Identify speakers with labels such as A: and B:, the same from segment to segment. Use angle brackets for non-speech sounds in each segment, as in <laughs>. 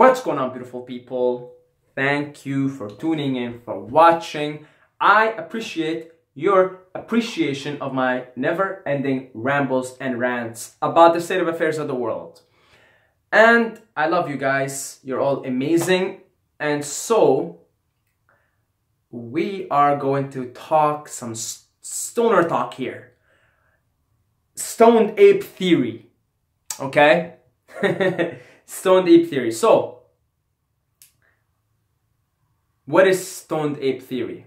A: What's going on, beautiful people? Thank you for tuning in, for watching. I appreciate your appreciation of my never ending rambles and rants about the state of affairs of the world. And I love you guys. You're all amazing. And so, we are going to talk some stoner talk here. Stoned ape theory. Okay? <laughs> stoned ape theory. So, what is stoned ape theory?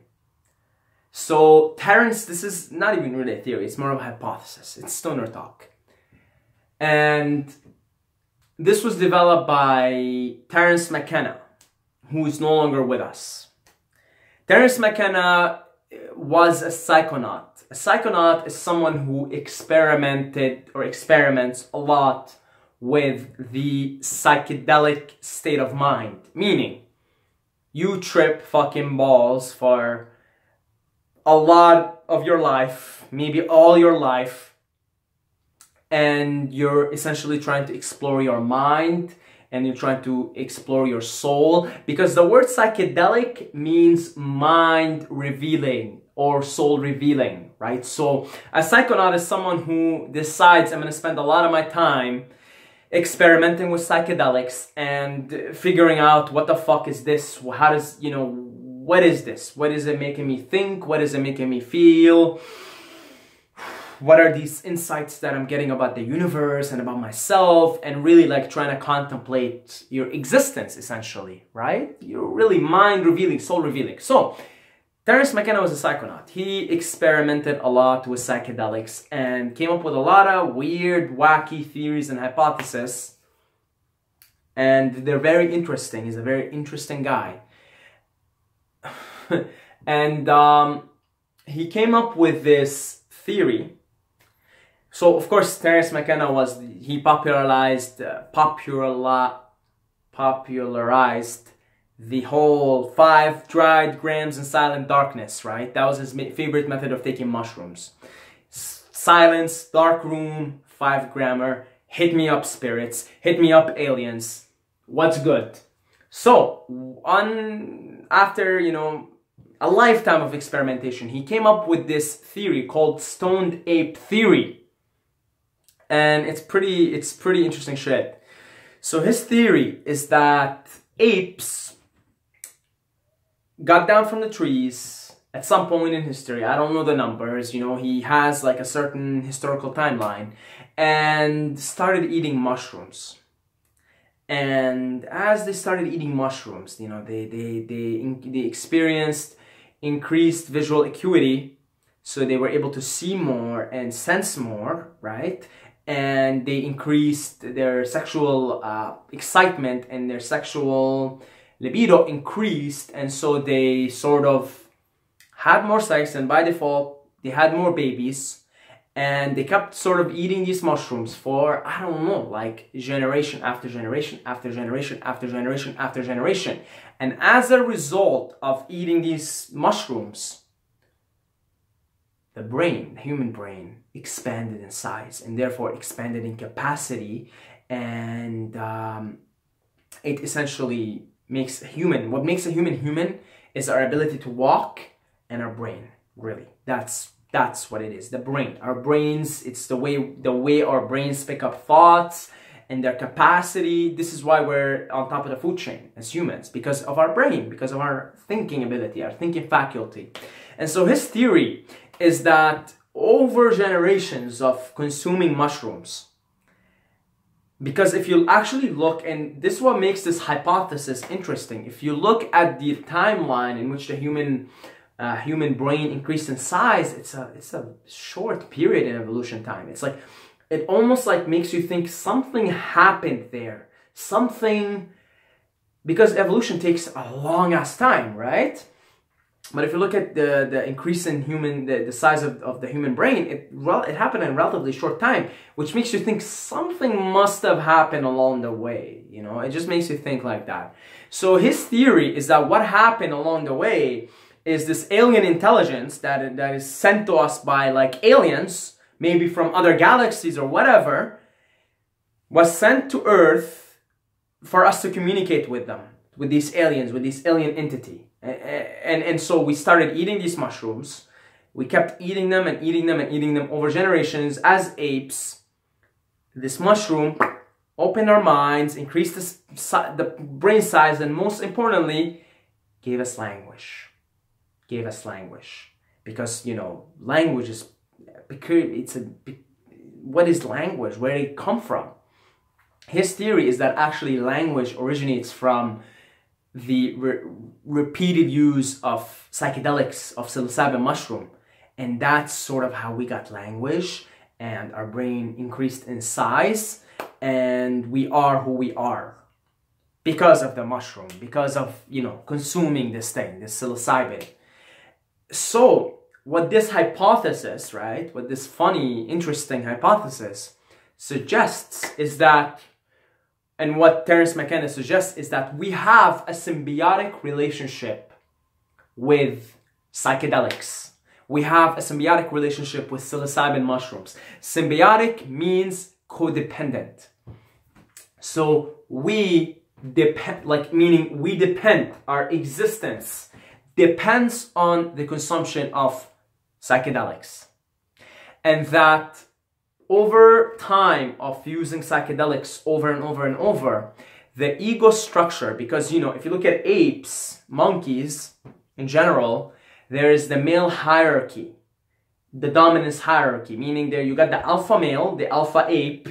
A: So, Terence, this is not even really a theory, it's more of a hypothesis. It's stoner talk. And this was developed by Terence McKenna, who is no longer with us. Terence McKenna uh, was a psychonaut. A psychonaut is someone who experimented or experiments a lot with the psychedelic state of mind. Meaning, you trip fucking balls for a lot of your life, maybe all your life, and you're essentially trying to explore your mind and you're trying to explore your soul because the word psychedelic means mind revealing or soul revealing, right? So a psychonaut is someone who decides I'm going to spend a lot of my time experimenting with psychedelics and figuring out what the fuck is this? How does, you know, what is this? What is it making me think? What is it making me feel? What are these insights that I'm getting about the universe and about myself? And really like trying to contemplate your existence essentially, right? You're really mind revealing, soul revealing. So Terence McKenna was a psychonaut. He experimented a lot with psychedelics and came up with a lot of weird, wacky theories and hypotheses. And they're very interesting. He's a very interesting guy. <sighs> and um, he came up with this theory. So, of course, Terence McKenna was, he popularized, uh, popular, popularized the whole five dried grams in silent darkness, right? That was his favorite method of taking mushrooms. S silence, dark room, five grammer, hit me up spirits, hit me up aliens. What's good? So, on after, you know, a lifetime of experimentation, he came up with this theory called stoned ape theory. And it's pretty it's pretty interesting shit. So his theory is that apes got down from the trees at some point in history. I don't know the numbers, you know, he has like a certain historical timeline and started eating mushrooms. And as they started eating mushrooms, you know, they, they, they, they experienced increased visual acuity. So they were able to see more and sense more, right? And they increased their sexual uh, excitement and their sexual libido increased and so they sort of had more sex and by default they had more babies and they kept sort of eating these mushrooms for i don't know like generation after generation after generation after generation after generation. And as a result of eating these mushrooms the brain the human brain expanded in size and therefore expanded in capacity and um, it essentially makes a human, what makes a human human is our ability to walk and our brain, really. That's that's what it is. The brain. Our brains, it's the way the way our brains pick up thoughts and their capacity. This is why we're on top of the food chain as humans, because of our brain, because of our thinking ability, our thinking faculty. And so his theory is that over generations of consuming mushrooms, because if you actually look, and this is what makes this hypothesis interesting, if you look at the timeline in which the human uh, human brain increased in size, it's a it's a short period in evolution time. It's like it almost like makes you think something happened there, something because evolution takes a long ass time, right? But if you look at the, the increase in human, the, the size of, of the human brain, it, it happened in a relatively short time, which makes you think something must have happened along the way. You know, it just makes you think like that. So his theory is that what happened along the way is this alien intelligence that, that is sent to us by like aliens, maybe from other galaxies or whatever, was sent to Earth for us to communicate with them, with these aliens, with this alien entity. And, and, so we started eating these mushrooms. We kept eating them and eating them and eating them over generations as apes. This mushroom opened our minds, increased the, the brain size, and most importantly, gave us language. Gave us language. Because, you know, language is, it's a, what is language? Where did it come from? His theory is that actually language originates from the re repeated use of psychedelics of psilocybin mushroom. And that's sort of how we got language and our brain increased in size and we are who we are because of the mushroom, because of, you know, consuming this thing, this psilocybin. So what this hypothesis, right, what this funny, interesting hypothesis suggests is that and what Terence McKenna suggests is that we have a symbiotic relationship with psychedelics. We have a symbiotic relationship with psilocybin mushrooms. Symbiotic means codependent. So we depend, like meaning we depend, our existence depends on the consumption of psychedelics. And that over time of using psychedelics over and over and over, the ego structure, because you know, if you look at apes, monkeys in general, there is the male hierarchy, the dominance hierarchy, meaning there you got the alpha male, the alpha ape,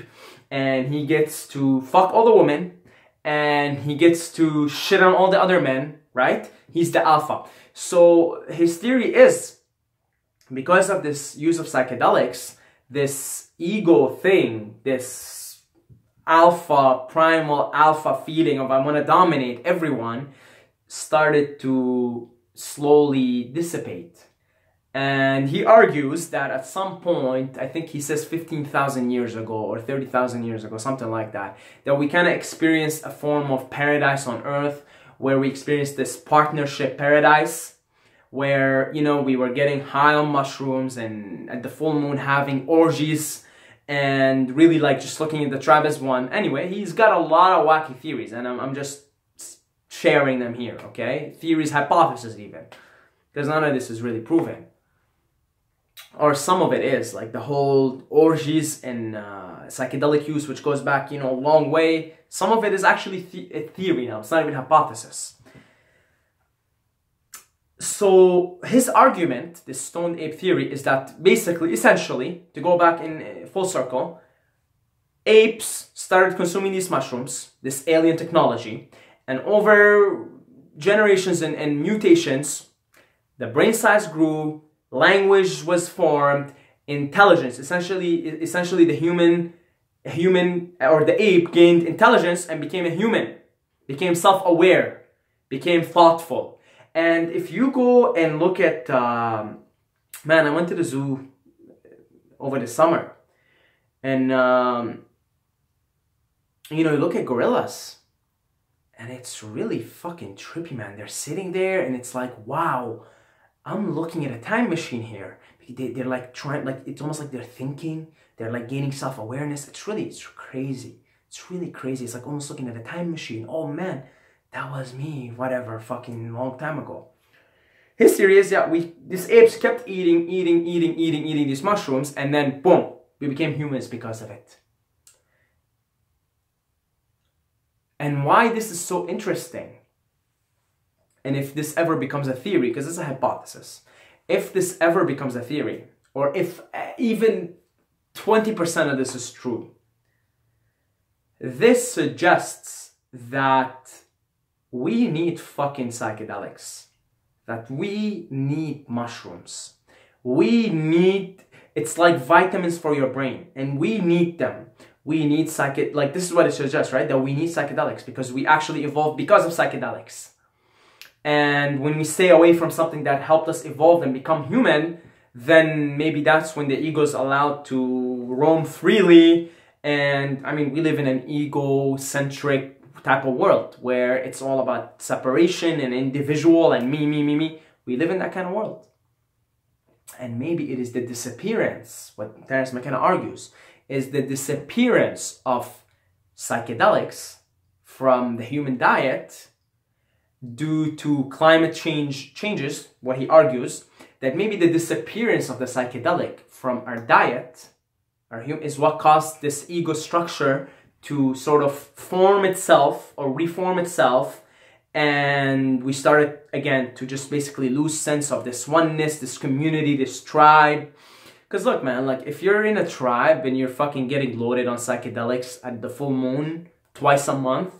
A: and he gets to fuck all the women, and he gets to shit on all the other men, right? He's the alpha. So his theory is because of this use of psychedelics, this ego thing, this alpha, primal alpha feeling of I want to dominate everyone, started to slowly dissipate. And he argues that at some point, I think he says 15,000 years ago or 30,000 years ago, something like that, that we kind of experienced a form of paradise on earth where we experienced this partnership paradise where you know we were getting high on mushrooms and at the full moon having orgies and really like just looking at the Travis one. Anyway, he's got a lot of wacky theories and I'm, I'm just sharing them here, okay? Theories, hypotheses even. Because none of this is really proven. Or some of it is, like the whole orgies and uh, psychedelic use, which goes back, you know, a long way. Some of it is actually th a theory now. It's not even hypothesis so his argument, the stoned ape theory, is that basically, essentially, to go back in uh, full circle, apes started consuming these mushrooms, this alien technology, and over generations and, and mutations, the brain size grew, language was formed, intelligence, essentially, essentially the human, human or the ape gained intelligence and became a human, became self-aware, became thoughtful and if you go and look at, um, man, I went to the zoo over the summer, and um, you know, you look at gorillas, and it's really fucking trippy, man. They're sitting there, and it's like, wow, I'm looking at a time machine here. They, they're like trying, like it's almost like they're thinking. They're like gaining self awareness. It's really, it's crazy. It's really crazy. It's like almost looking at a time machine. Oh man, that was me, whatever, fucking long time ago. His theory is that we, these apes kept eating, eating, eating, eating, eating these mushrooms, and then boom, we became humans because of it. And why this is so interesting, and if this ever becomes a theory, because it's a hypothesis, if this ever becomes a theory, or if uh, even 20% of this is true, this suggests that we need fucking psychedelics. That we need mushrooms. We need, it's like vitamins for your brain, and we need them. We need psych, like this is what it suggests, right? That we need psychedelics because we actually evolved because of psychedelics. And when we stay away from something that helped us evolve and become human, then maybe that's when the ego is allowed to roam freely. And I mean, we live in an ego-centric type of world where it's all about separation and individual and me, me, me, me. We live in that kind of world. And maybe it is the disappearance, what Terence McKenna argues, is the disappearance of psychedelics from the human diet due to climate change changes, what he argues, that maybe the disappearance of the psychedelic from our diet our is what caused this ego structure to sort of form itself or reform itself. And we started again to just basically lose sense of this oneness this community this tribe. Because look man like if you're in a tribe and you're fucking getting loaded on psychedelics at the full moon twice a month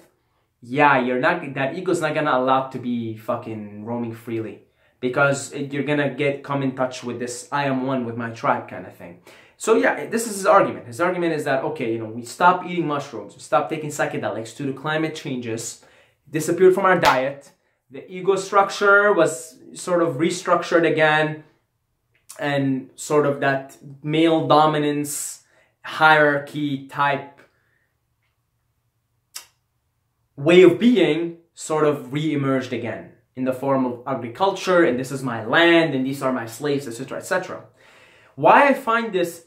A: yeah you're not that ego's not gonna allow to be fucking roaming freely. Because you're gonna get come in touch with this i am one with my tribe kind of thing so yeah, this is his argument. His argument is that, okay, you know, we stop eating mushrooms, we stop taking psychedelics due to climate changes, disappeared from our diet, the ego structure was sort of restructured again, and sort of that male dominance hierarchy type way of being sort of re-emerged again in the form of agriculture and this is my land and these are my slaves etc etc why i find this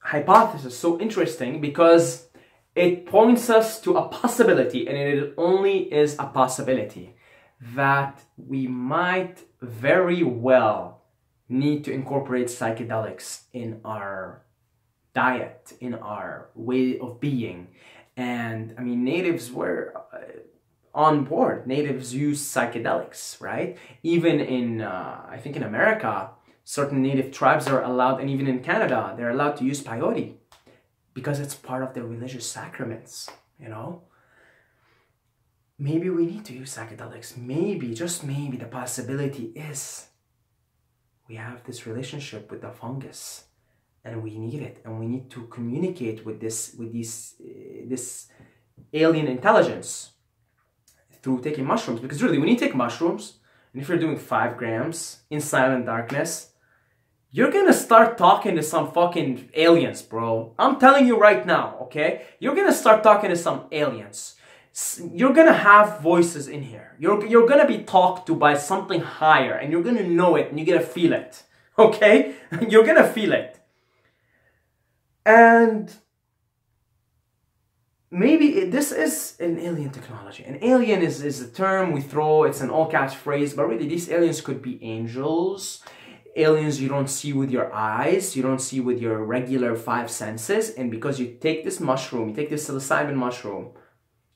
A: hypothesis so interesting because it points us to a possibility, and it only is a possibility, that we might very well need to incorporate psychedelics in our diet, in our way of being. And I mean, natives were uh, on board. Natives use psychedelics, right? Even in, uh, I think in America, certain native tribes are allowed, and even in Canada, they're allowed to use peyote because it's part of their religious sacraments, you know? Maybe we need to use psychedelics. Maybe, just maybe, the possibility is we have this relationship with the fungus and we need it and we need to communicate with this with this uh, this alien intelligence through taking mushrooms because really when you take mushrooms and if you're doing five grams in silent darkness you're gonna start talking to some fucking aliens, bro. I'm telling you right now, okay? You're gonna start talking to some aliens. You're gonna have voices in here. You're, you're gonna be talked to by something higher and you're gonna know it and you're gonna feel it, <laughs> okay? <laughs> you're gonna feel it. And maybe this is an alien technology. An alien is, is a term we throw, it's an all catch phrase, but really these aliens could be angels aliens you don't see with your eyes, you don't see with your regular five senses, and because you take this mushroom, you take this psilocybin mushroom,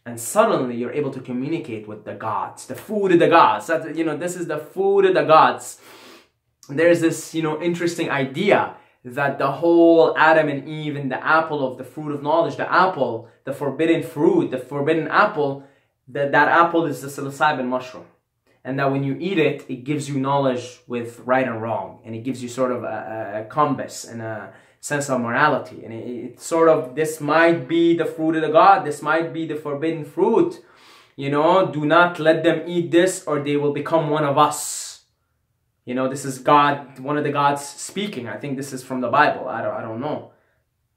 A: and suddenly you're able to communicate with the gods, the food of the gods. That, you know, this is the food of the gods. There's this, you know, interesting idea that the whole Adam and Eve and the apple of the fruit of knowledge, the apple, the forbidden fruit, the forbidden apple, that that apple is the psilocybin mushroom and that when you eat it, it gives you knowledge with right and wrong, and it gives you sort of a, a compass and a sense of morality. And it, it, sort of this might be the fruit of the God, this might be the forbidden fruit. You know, do not let them eat this, or they will become one of us. You know, this is God, one of the gods speaking. I think this is from the Bible. I don't, I don't know.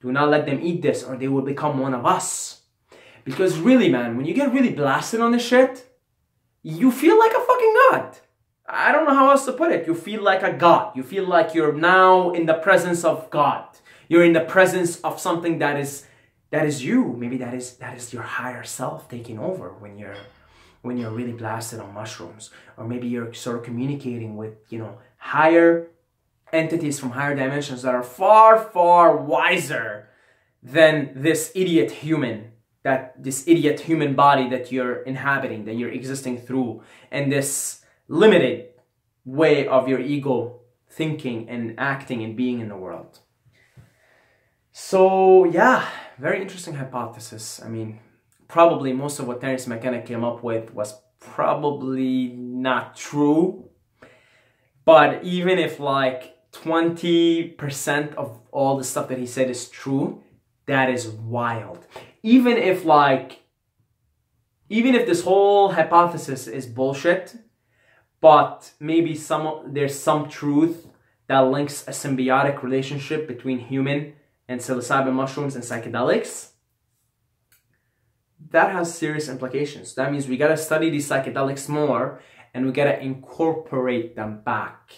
A: Do not let them eat this, or they will become one of us. Because really, man, when you get really blasted on this shit, you feel like a fucking god. I don't know how else to put it. You feel like a god. You feel like you're now in the presence of God. You're in the presence of something that is that is you. Maybe that is that is your higher self taking over when you're when you're really blasted on mushrooms. Or maybe you're sort of communicating with, you know, higher entities from higher dimensions that are far, far wiser than this idiot human that this idiot human body that you're inhabiting, that you're existing through, and this limited way of your ego thinking and acting and being in the world. So yeah, very interesting hypothesis. I mean, probably most of what Terence McKenna came up with was probably not true. But even if like 20% of all the stuff that he said is true, that is wild even if like even if this whole hypothesis is bullshit but maybe some there's some truth that links a symbiotic relationship between human and psilocybin mushrooms and psychedelics that has serious implications. That means we got to study these psychedelics more and we got to incorporate them back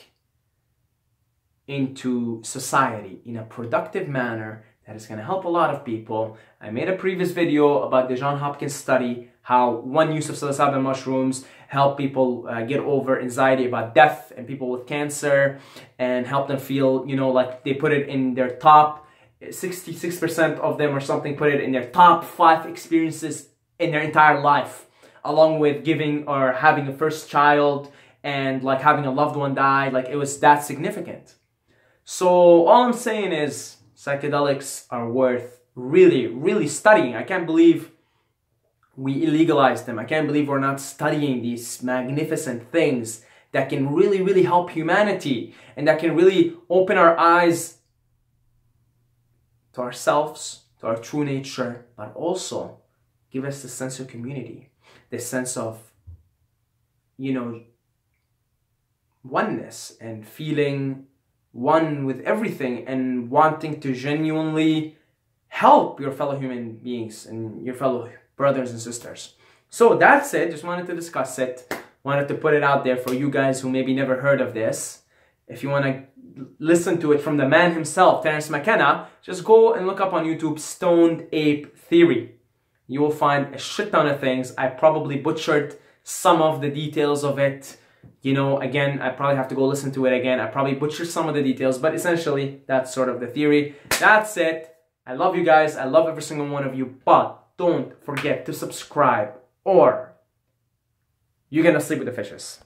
A: into society in a productive manner that is going to help a lot of people. I made a previous video about the John Hopkins study, how one use of psilocybin mushrooms help people uh, get over anxiety about death and people with cancer and help them feel, you know, like they put it in their top 66% of them or something put it in their top five experiences in their entire life along with giving or having a first child and like having a loved one die like it was that significant so all i'm saying is psychedelics are worth really really studying. I can't believe we illegalized them. I can't believe we're not studying these magnificent things that can really really help humanity and that can really open our eyes to ourselves to our true nature but also give us the sense of community the sense of you know oneness and feeling one with everything and wanting to genuinely help your fellow human beings and your fellow brothers and sisters. So that's it. Just wanted to discuss it. Wanted to put it out there for you guys who maybe never heard of this. If you want to listen to it from the man himself, Terence McKenna, just go and look up on YouTube Stoned Ape Theory. You will find a shit ton of things. I probably butchered some of the details of it you know, again, I probably have to go listen to it again. I probably butcher some of the details, but essentially, that's sort of the theory. That's it. I love you guys. I love every single one of you, but don't forget to subscribe or you're gonna sleep with the fishes.